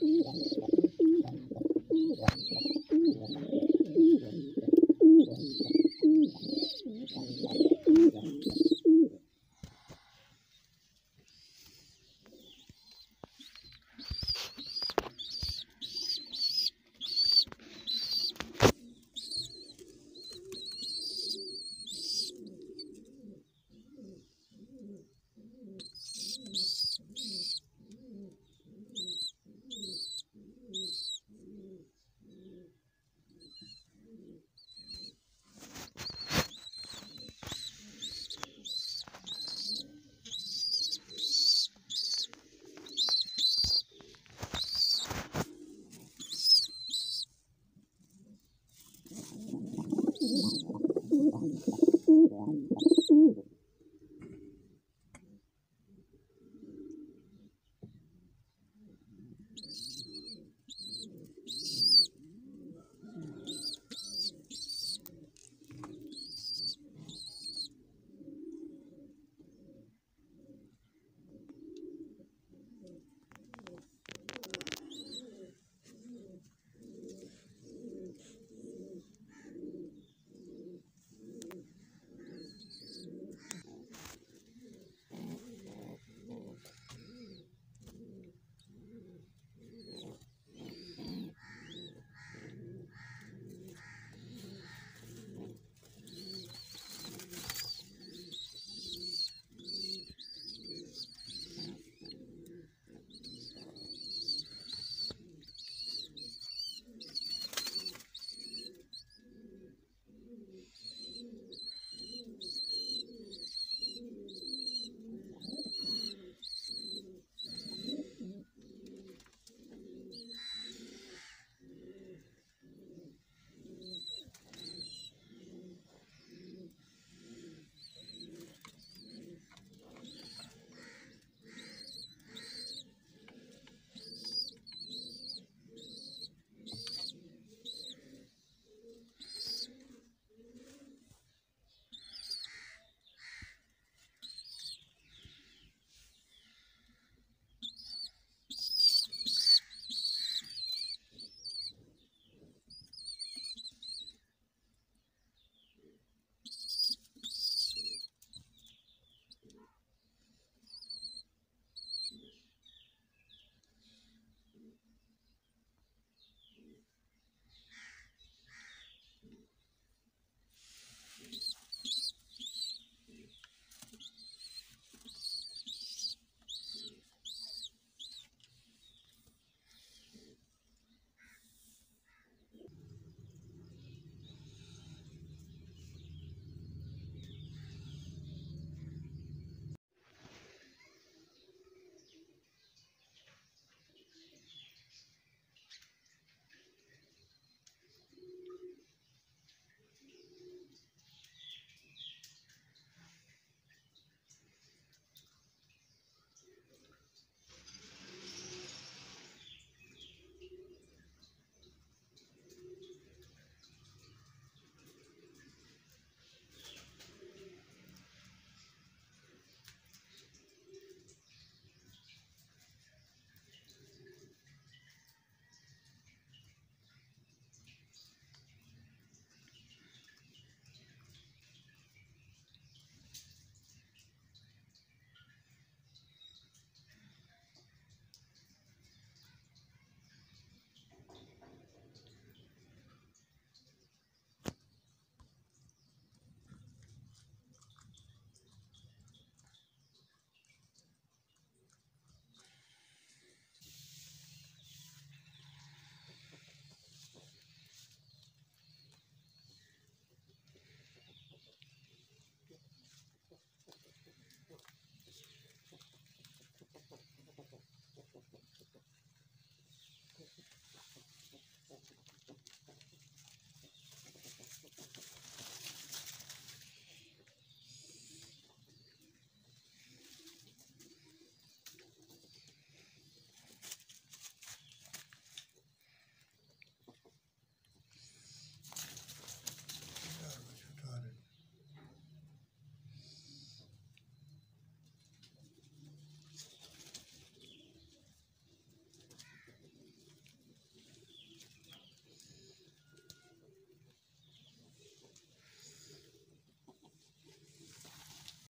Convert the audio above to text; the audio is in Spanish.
Gracias.